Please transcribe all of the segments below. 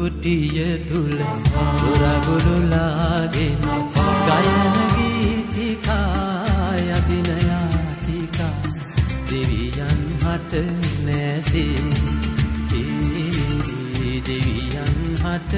කුටිය තුළ දුරගුරුලාගෙන ගයන ගීතිකා යදිනයාතිකා දෙවියන් හට නෑසේ. ඒ දෙවියන් හට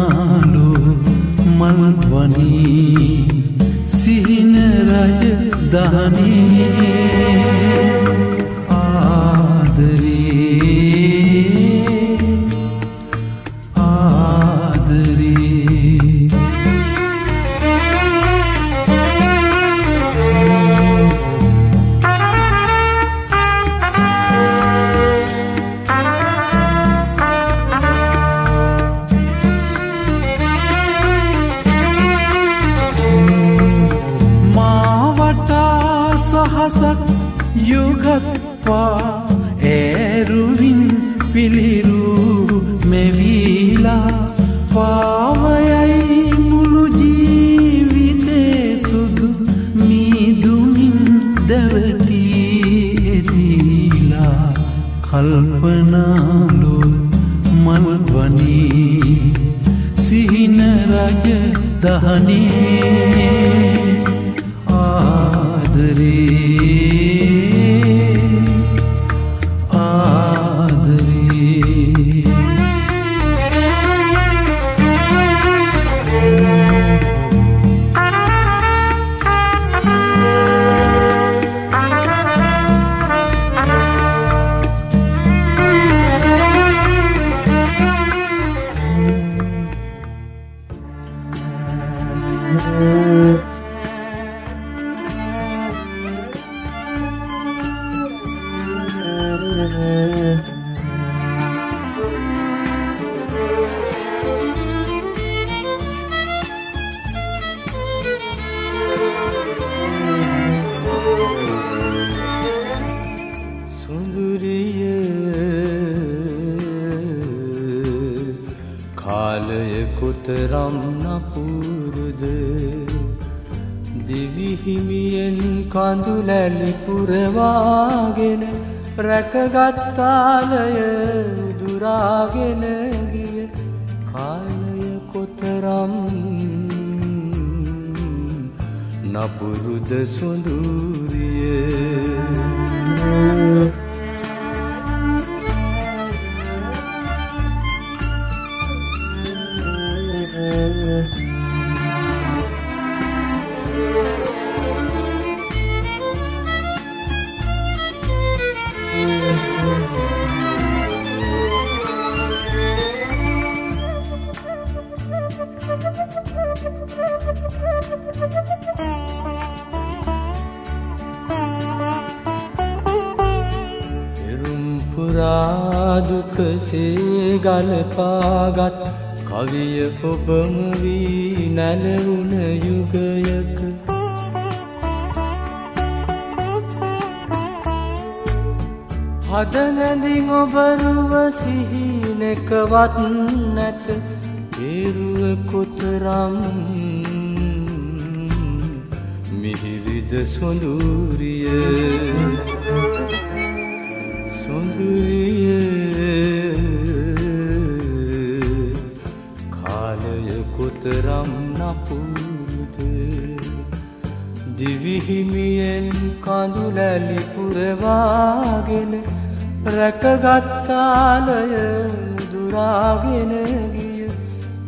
කල්පනාලෝ මල්වනී සිහින රජ දහනේ. අහසක් කොතරම් කඳුලැලි පුරවාගෙන රැකගත්තාලය උදුරාගෙන ගිය කාලය කොතරම් නපුරුද සොඳුරිය ඔබම වී නැලවුණ යුගයක හදනැඳින් ඔබරුව සිහිනෙකවත් නැත. ඒරුව කොතරම් මිහිරිද සොඳුරිය? සොඳුරිය කොතරම් නපුද දිවිහිමියෙන් කඳුලැලි පුරවාගෙන රැකගත්තාලය දුරාගෙන ගිය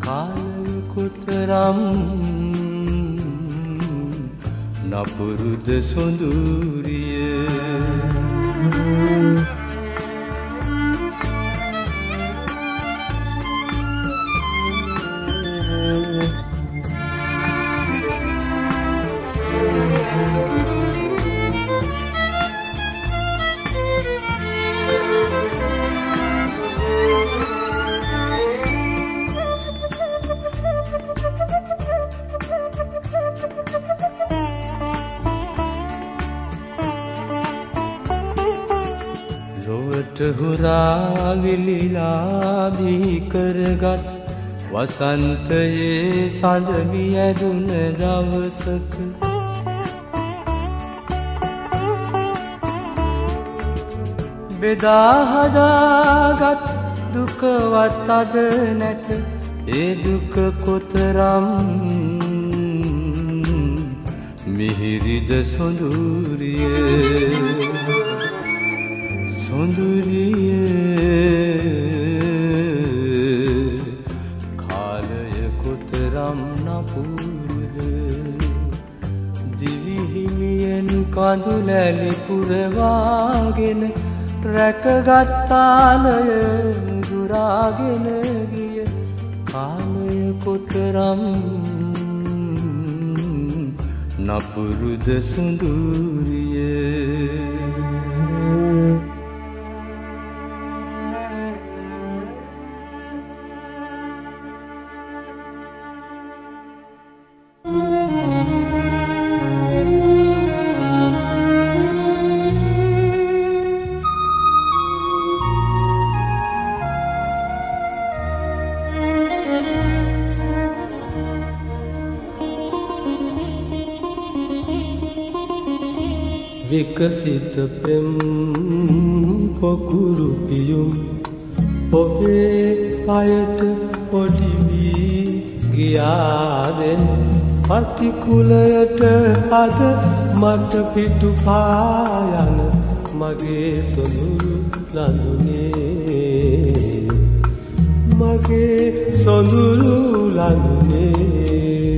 කාලය කොතරම් නපුරුද සොඳුරිය? ලොවට කරගත් වසන්තයේ සඳවි ඇදුන දවසක. බෙදාහදාගත් දුකවත් අද නැත. ඒ දුක කොතරම් මිහිරිද සොඳුරිය? සොඳුරිය. කඳුලැලි පුරවාගෙන රැකගත්තාලය දුරාගෙන ගිය කාලය කොතරම් නපුරුද සුඳුරිය. විකසිත පෙම් පොකුරු පියුම්. ඔබේ පයට පොඩිවී ගියාදෙන් පතිකුලයට අද මට පිටු පායන මගේ සොඳුරු ලඳුනේ. මගේ සොඳුරු ලඳුනේ.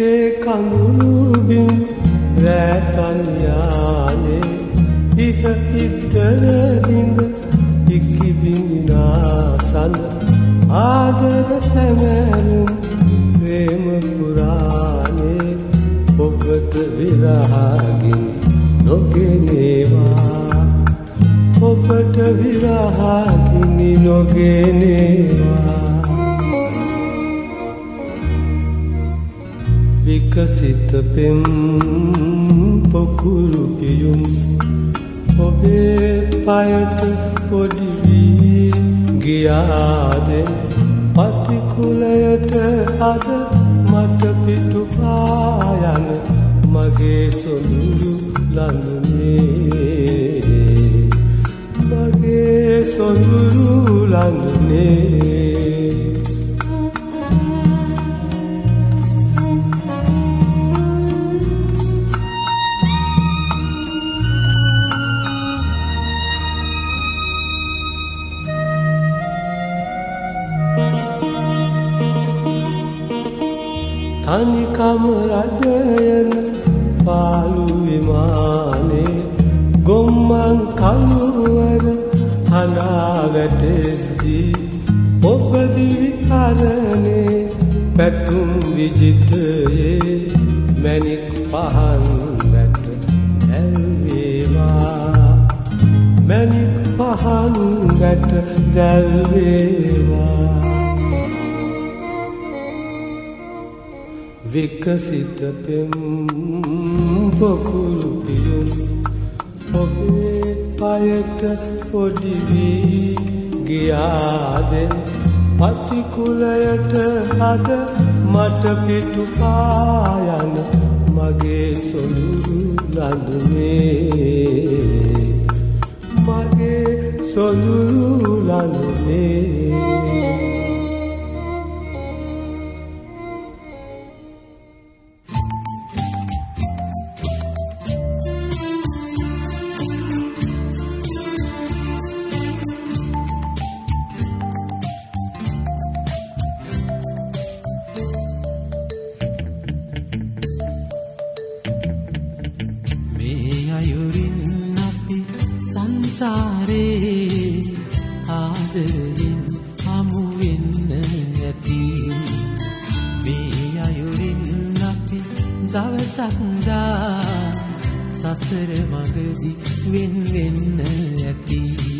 හිතේ කඳුළු බිඳු රැතන්යානේ ඉහ ඉද්දර හිඳ ඉක්කි බිඳිනා සඳ ආදර සැමැරුම් ප්‍රේම පුරානේ ඔබට විරහගින් නොගෙනේවා. ඔබට විරහගිනි නොගෙනේවා. විකසිත පෙම් පොකුරු පියුම්. ඔබේ පයට පොඩිවී ගියාදෙන් පතිකුලයට අද මට පිටු පායන මගේ සොඳුරු ලඳුනේ මගේ සොඳුරු ලඳුනේ තනිකම රජයන පාලු විමානේ ගොම්මන් කළුවර හඬා වැටෙද්දී ඔබ දිවි කරනේ පැතුම් විජිතයේ මැණික් පහන් වැට ඇල්වේවා මැණික් පහන් වැට දැල්වේවා. විකසිත පෙම් පොකුරු පියුම්. ඔබේ පයට පොඩිවී ගියාදෙන් පතිකුලයට අද මට පිටු පායන මගේ සොඳුරු ලඳුනේ. මගේ සොඳුරු ලඳුනේ. සංසාරේ ආදරයෙන් හමුවෙන්න ඇති. මේ අයුරින් අපි දවසක්දා සසර මගදි වෙන් වෙන්න ඇති.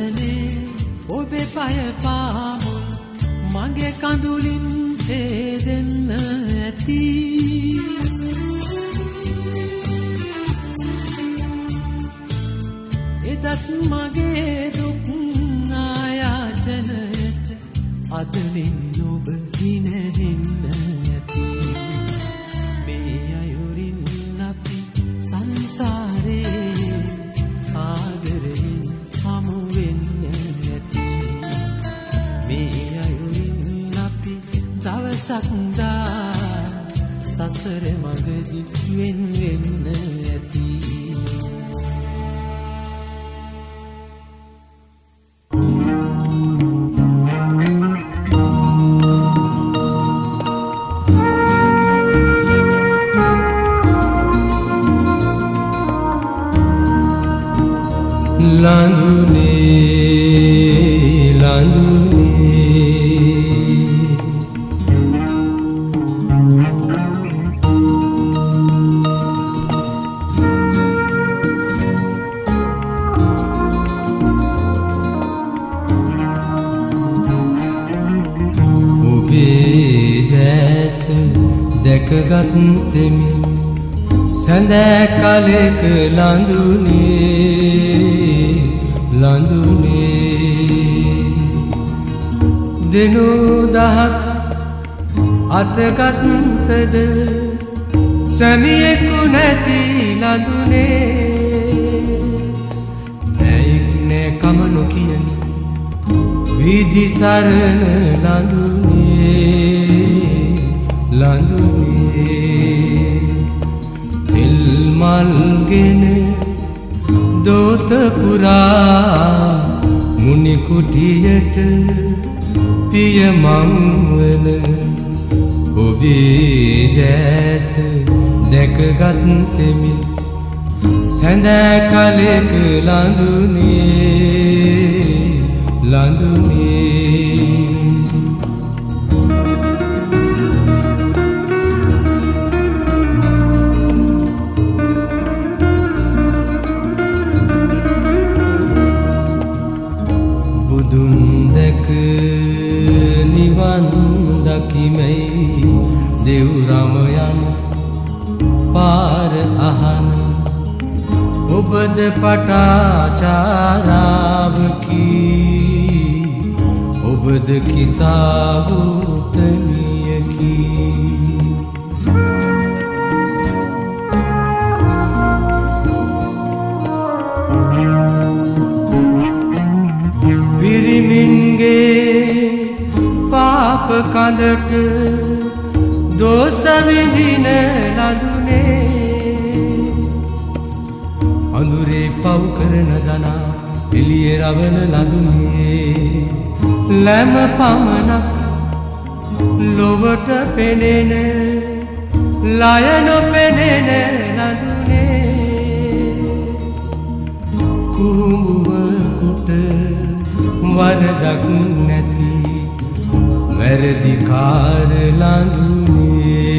ගණනේ ඔබේ පය පාමුල් මගේ කඳුලින් සේදෙන්න ඇති. එදත් මගේ දුක් ආයාචනයට අදලින් ඔබ දිනහෙන්න ඇති. මේ අයුරින් අපි සංසාරේ දවසක්දා සසර මගදි වෙන්වෙන්න ඇති. දෙනු දහක් අතගත්තද සැමියෙකු නැති ලඳුනේ නැයික් නෑ කම නොකියන විදි සරණ ලඳුනේ ලඳුනේ තෙල් මල්ගෙන දෝතපුරා මුනිකුටියට පියමංවන ඔබේ දැස දැකගත්තෙමි සැඳෑ කලෙක ලඳුනේ ලඳුනේ ඔබද පටාචාරාවකි. ඔබද කිසාවූතනියකි. පිරිමින්ගේ පාප කඳට දෝසවිදින ලඳු අඳුරේ පව් කරන දනා එළිය රවන ලඳුනේ ලැම පමණක් ලොවට පෙනෙන ලයනො පෙනෙන ලඳුනේ. කුහුඹුවකුට වරදක් නැති වැරදිකාර ලඳුනේ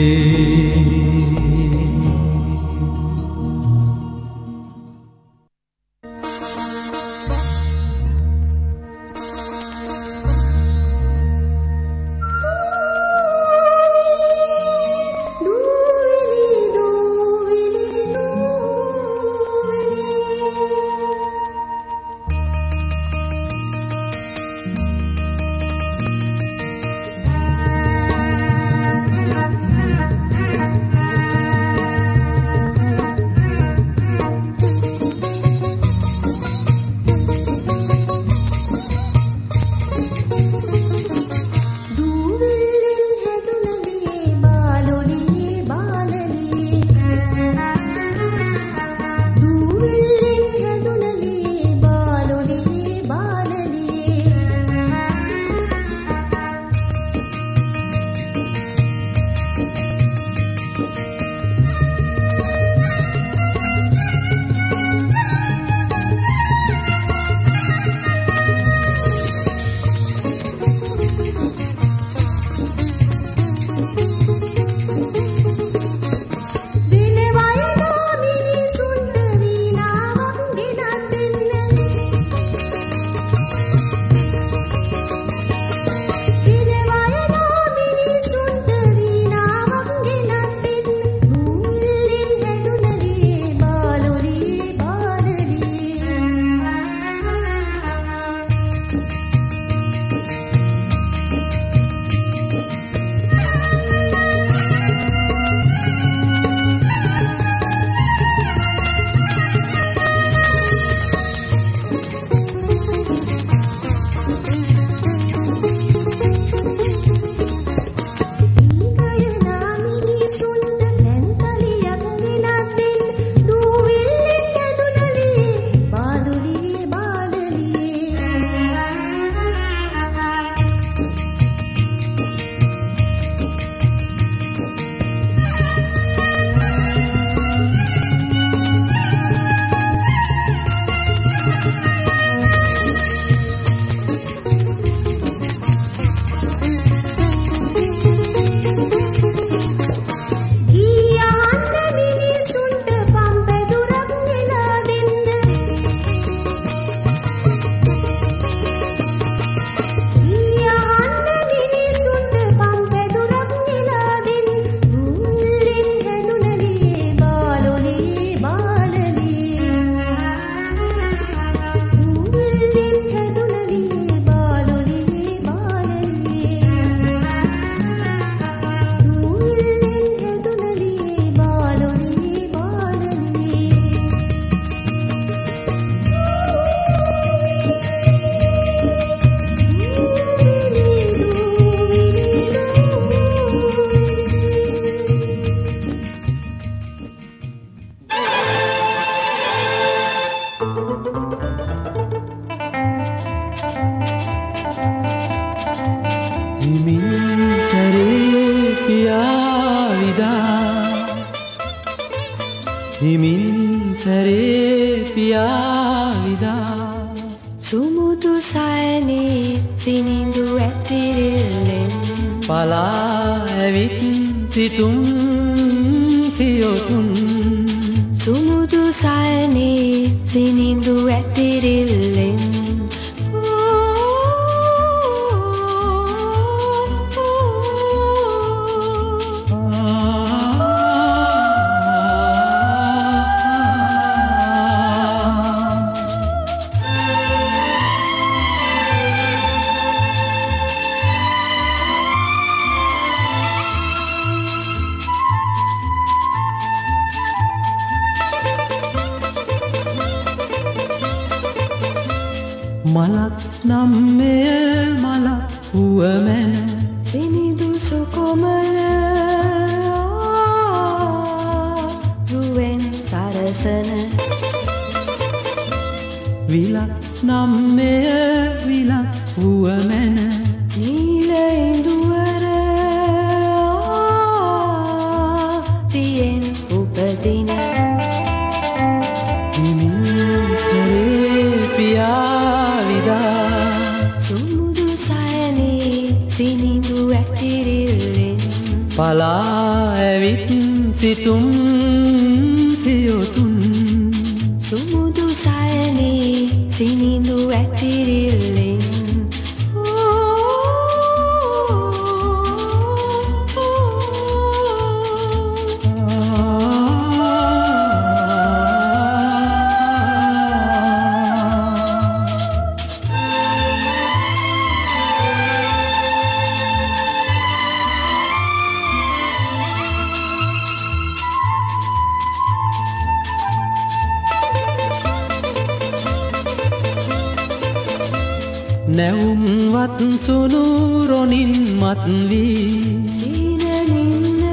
නැවුම්වත් සුළු රොනින් මත්වී සිනනින්න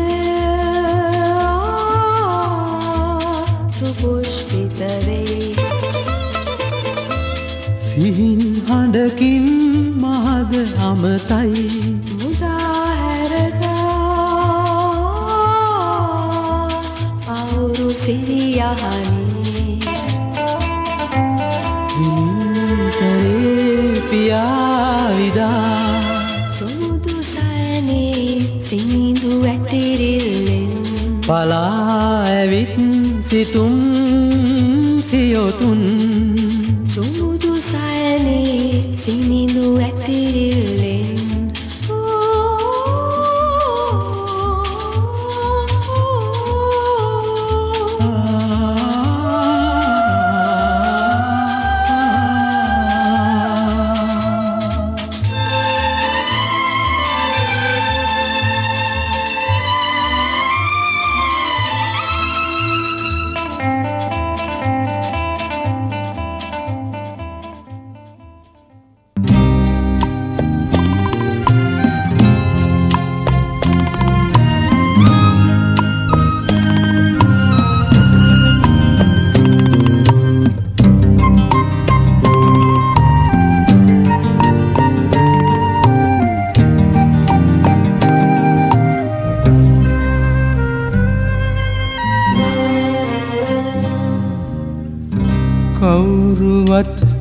සුපුෂ්පිතවේ. සිහින් හඬකින් මහද අමතයි පලා ඇවිත් සිතුම් සියොතුන්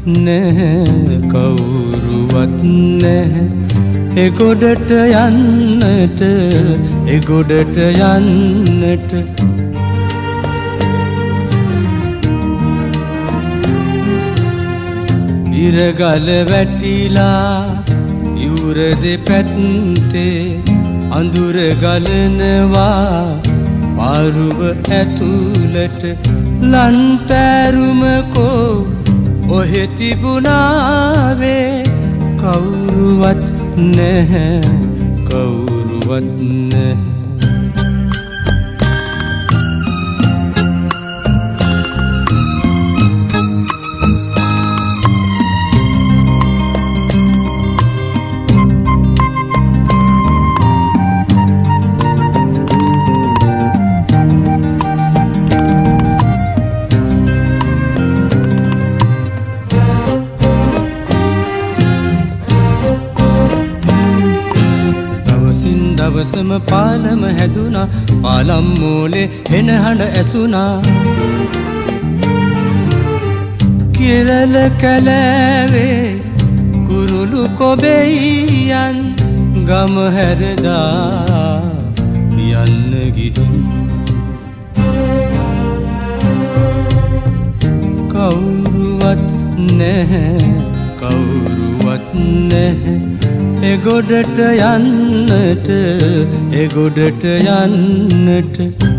නැහැ කවුරුවත් නැහැ. එගොඩට යන්නට එගොඩට යන්නට. ඉරගල වැටිලා යුර දෙපැත්තේ අඳුර ගලනවා. පාරුව ඇතුළට ලන්තෑරුමකෝ ඔහෙ තිබුණාවේ කවුරුවත් නැහැ කවුරුවත් නැහැ. දවසම පාලම හැදුනා. පාලම් මූලේ හෙන හඬ ඇසුනා. කිරල කැලෑවේ කුරුළු කොබෙයියන් ගම හැරදා යන්න ගිහින්. කවුරුවත් නැහැ කවුරුවත් නැහැ. එගොඩට යන්නට එගොඩට යන්නට.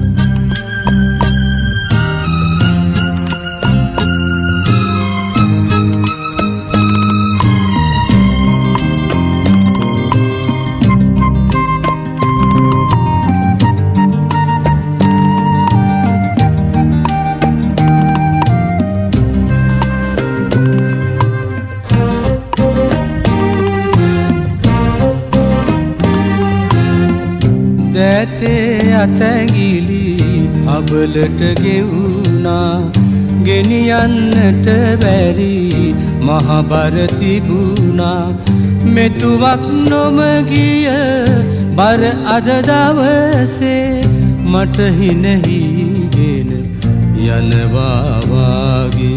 හබලට ගෙවුණා. ගෙනියන්නට බැරි මහබර තිබුණා. මෙතුවක් නොමගිය බර අද දවසේ මට හිනහිගෙන යනවාවාගේ.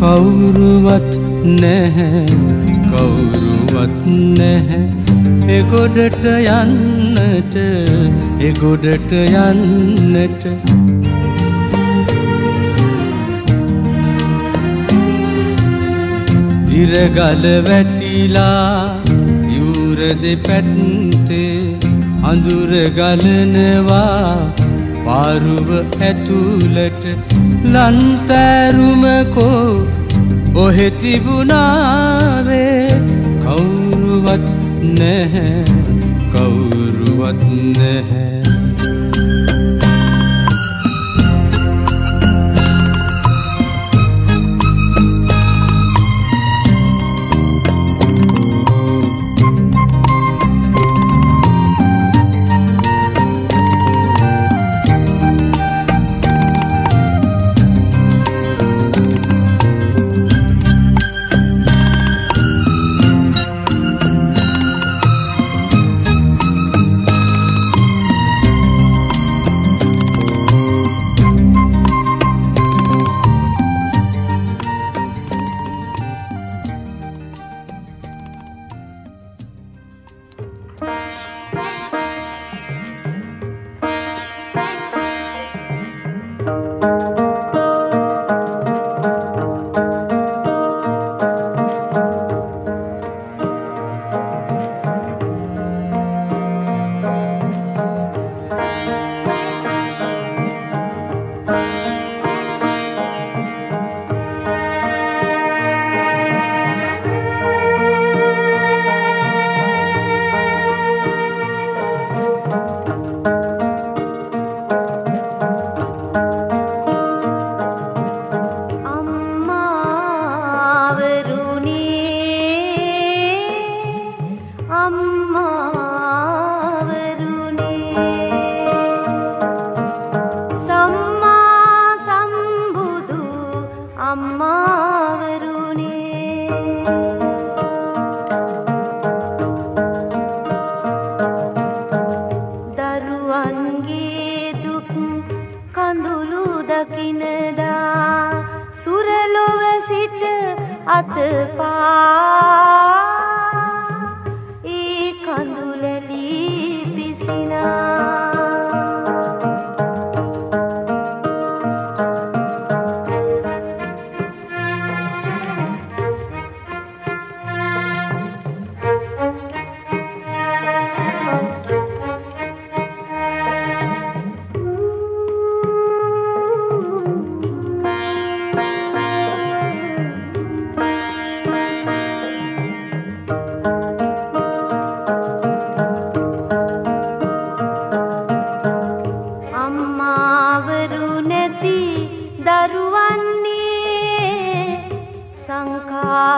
කවුරුවත් නැහැ කවුරුවත් නැහැ. එගොඩට යන්නට එගොඩට යන්නට. ඉරගල වැටිලා යුර දෙපැත්තේ අඳුරගලනවා පාරුව ඇතුලට ලන්තෑරුමකෝ ඔහෙතිබුණාවේ කවුරුවත් නැහැ. मग्न है।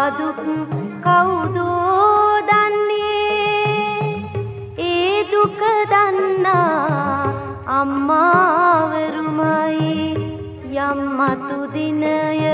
කවුරුවත් නැහැ ලොවම ආදරී කියා සිතේ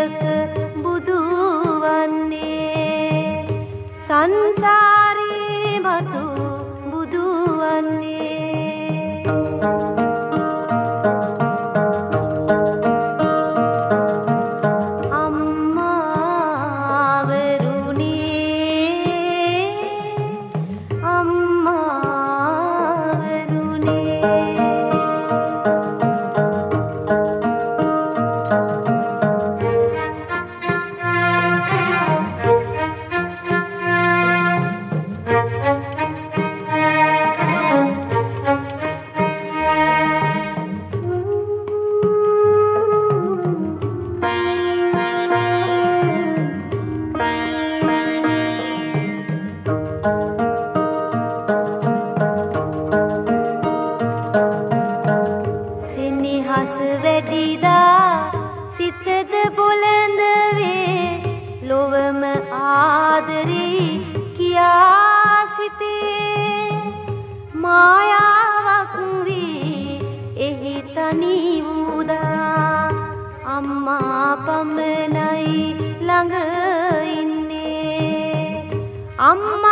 Amma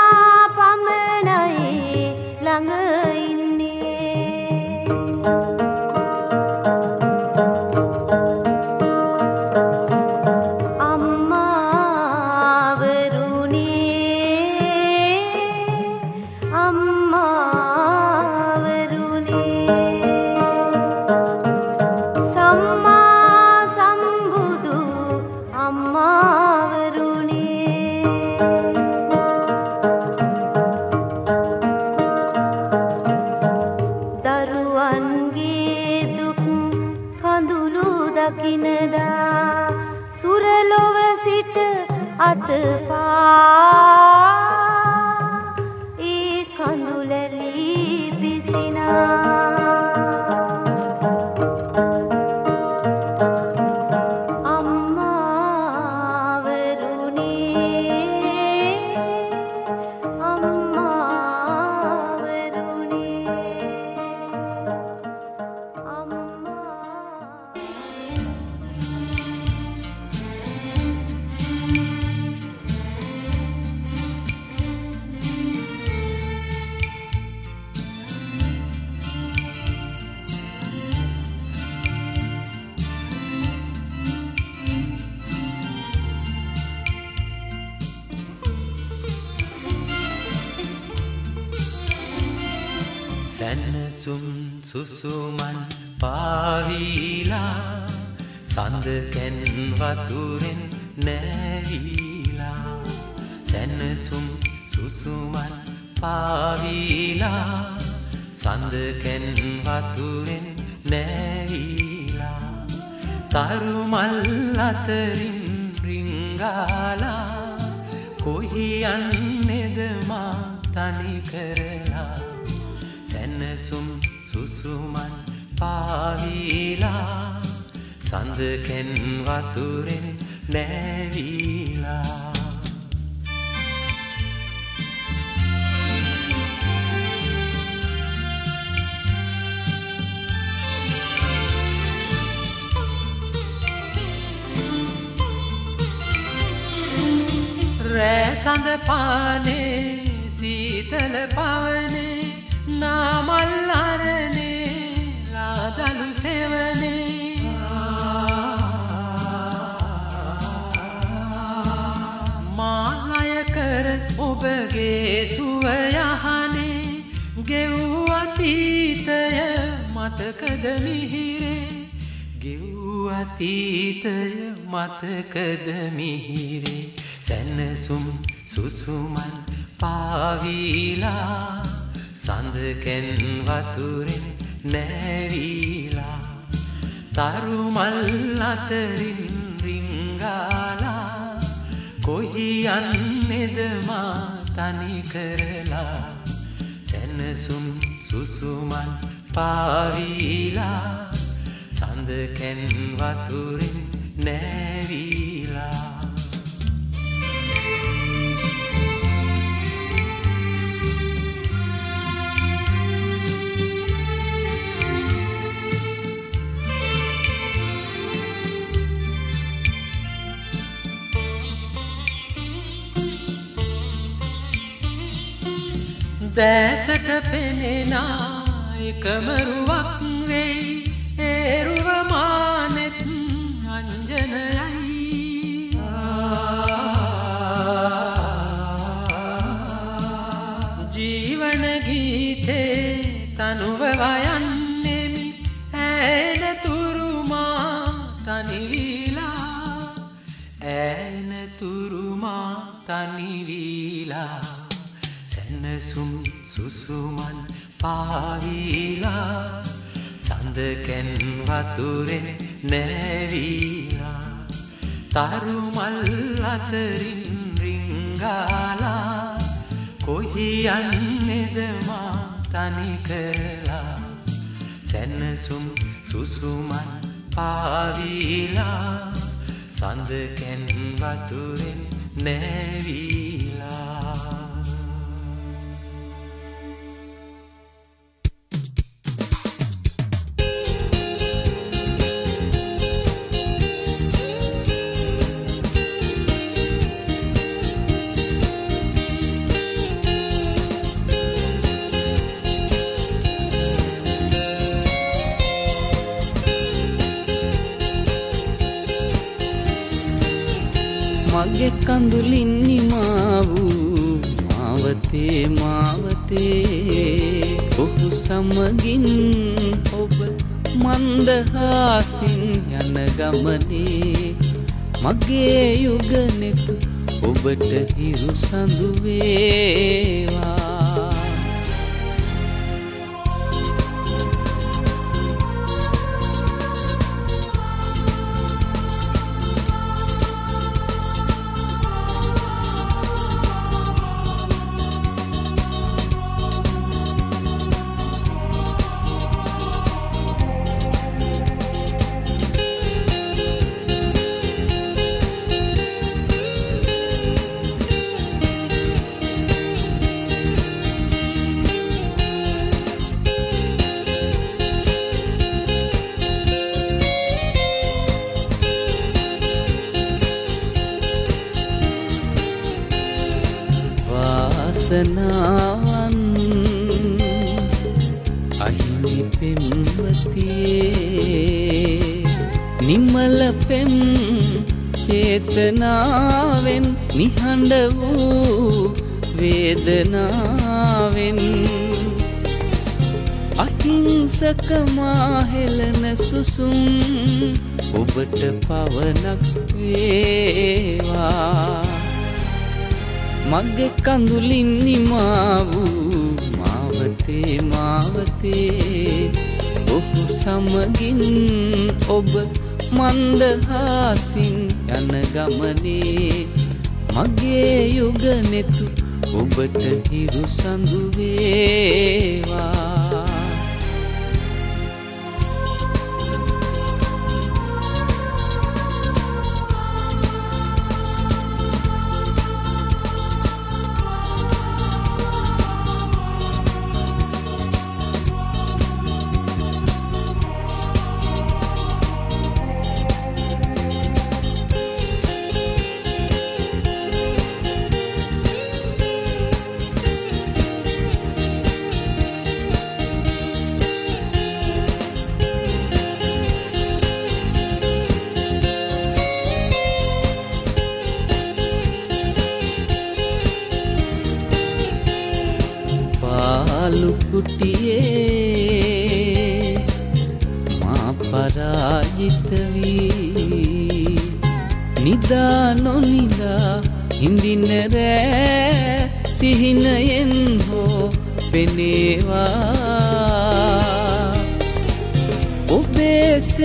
සැනසුම් සුසුමන් පාවීලා සඳකැන් වතුරෙන් නැවීලා සැනසුම් සුසුමන් පාවීලා සඳකැන් වතුරෙන් නැවීලා තරුමල් අතරින් රිංගාලා කොහි යන්නේද මා තනි කරලා සුසුමන් පාවීලා සඳකැන් වතුරෙන් නැවීලා. රෑසඳ පානේ සීතල පවනේ නාමල් අරනේ ලාදලු සෙවනේ මාලය කර ඔබගේ සුවයහනේ ගෙව් අතීතය මතකද මිහිරේ ගෙව් අතීතය මතකද මිහිරේ සැනසුම් සුසුමන් පාවීලා සඳකැන් වතුරෙන් නැවීලා තරුමල් අතරින් රිංගාලා කොහි යන්නේද මා තනි කරලා සැනසුම් සුසුමන් පාවීලා සඳකැන් වතුරෙන් නැවීලා දැසට පෙනෙනා එකමරුවක් වෙයි. ඒරුවමානෙත් අංජනයයි. ජීවන ගීතේ තනුව වයන්නෙමි. ඇනතුරුමා තනිවීලා. ඇනතුරුමා තනිවීලා. සැනසුම් සුසුමන් පාවීලා සඳකැන් වතුරෙන් නැවීලා තරුමල් අතරින් රිංගාලා කොහි යන්නේද මා තනි කරලා සැනසුම් සුසුමන් පාවීලා සඳකැන් වතුරෙන් නැවීලා මන්දහාසින් යන ගමනේ මගේ යුගනෙතු ඔබට හිරු සඳුවේවා නිහඬ වූ වේදනාවෙන් අහිංසකමා හෙලන සුසුම් ඔබට පවනක් වේවා. මගේ කඳුලින් නිමා වූ මාවතේ මාවතේ ඔහු සමගින් ඔබ මන්දහාසින් යන ගමනේ මගේ යුගනෙතු ඔබට හිරු සඳුවේවා. පාලු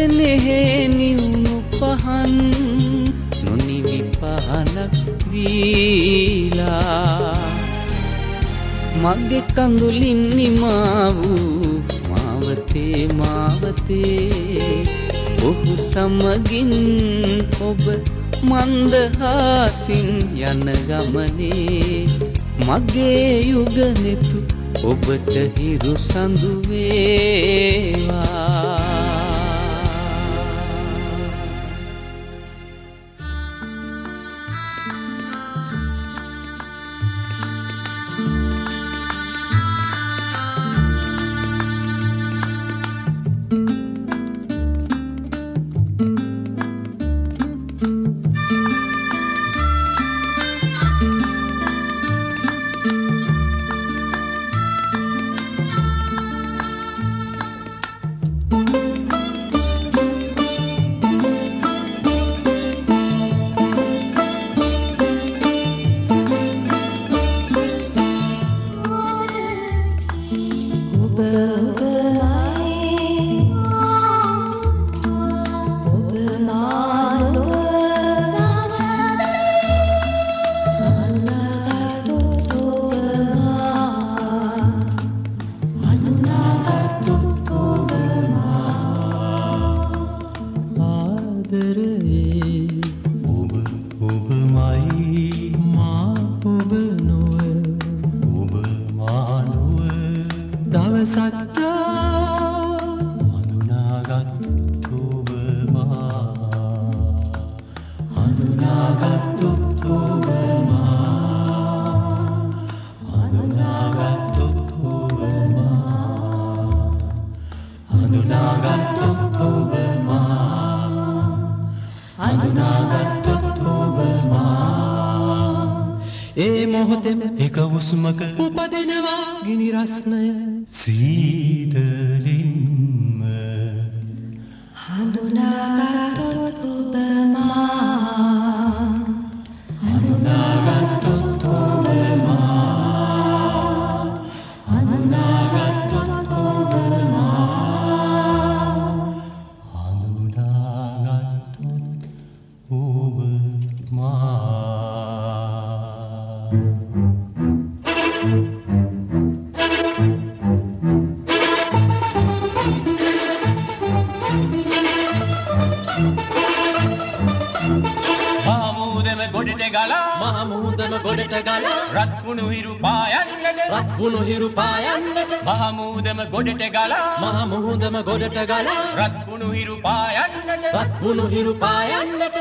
ඔබේ සෙනෙහේ නිවුණු පහන් නොනිවි පහනක් වීලා. මගේ කඳුලින් නිමා වූ මාවතේ මාවතේ. ඔහු සමගින් ඔබ මන්දහාසින් යන ගමනේ. මගේ යුගනෙතු ඔබට හිරු සඳුවේවා එක උස්මක උපදිනවා ගිනි රස්නය. සීතලින්ම රත්කුණු හිරු පායන්නට. රත්වුණු හිරු පායන්නට. මහමුදම ගොඩට ගලා. මහ මුහුදම ගොඩට ගලා. රත්කුණු හිරු පායන්නට. රත්වුණු හිරු පායන්නට